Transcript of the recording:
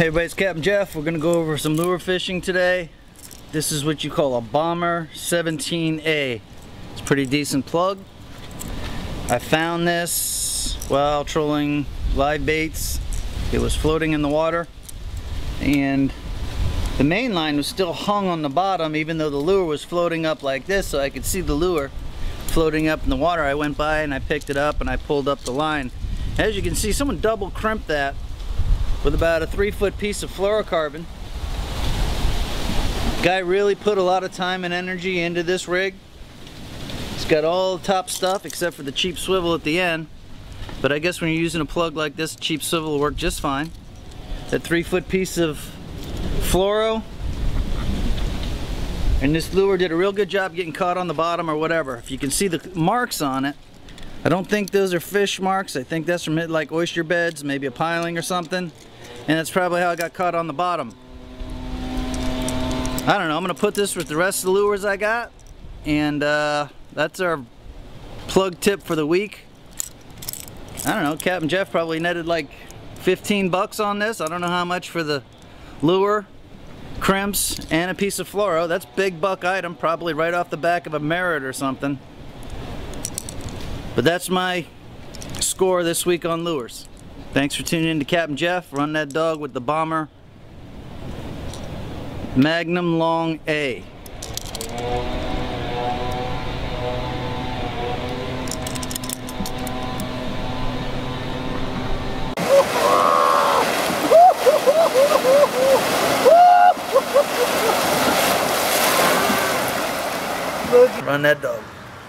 Hey everybody, it's Captain Jeff. We're gonna go over some lure fishing today. This is what you call a Bomber 17A. It's pretty decent plug. I found this while trolling live baits. It was floating in the water and the main line was still hung on the bottom even though the lure was floating up like this so I could see the lure floating up in the water. I went by and I picked it up and I pulled up the line. As you can see, someone double crimped that with about a three foot piece of fluorocarbon. Guy really put a lot of time and energy into this rig. It's got all the top stuff except for the cheap swivel at the end. But I guess when you're using a plug like this, cheap swivel will work just fine. That three foot piece of fluoro. And this lure did a real good job getting caught on the bottom or whatever. If you can see the marks on it, I don't think those are fish marks. I think that's from like oyster beds, maybe a piling or something and that's probably how I got caught on the bottom. I don't know, I'm gonna put this with the rest of the lures I got and uh, that's our plug tip for the week. I don't know, Captain Jeff probably netted like 15 bucks on this. I don't know how much for the lure, crimps, and a piece of fluoro. That's big buck item, probably right off the back of a Merit or something. But that's my score this week on lures. Thanks for tuning in to Captain Jeff. Run that dog with the Bomber Magnum Long A. Run that dog.